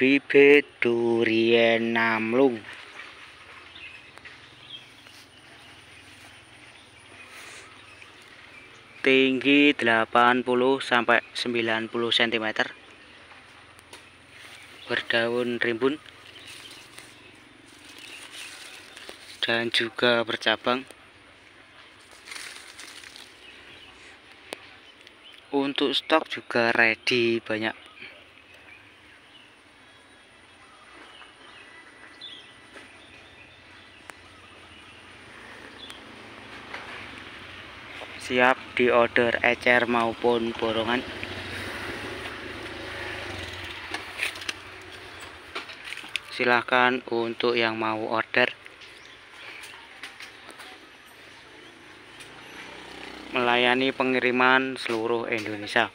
bibit durian namlung. Tinggi 80 sampai 90 cm berdaun rimbun. Dan juga bercabang. Untuk stok juga ready banyak siap di order ecer maupun borongan. Silahkan untuk yang mau order melayani pengiriman seluruh Indonesia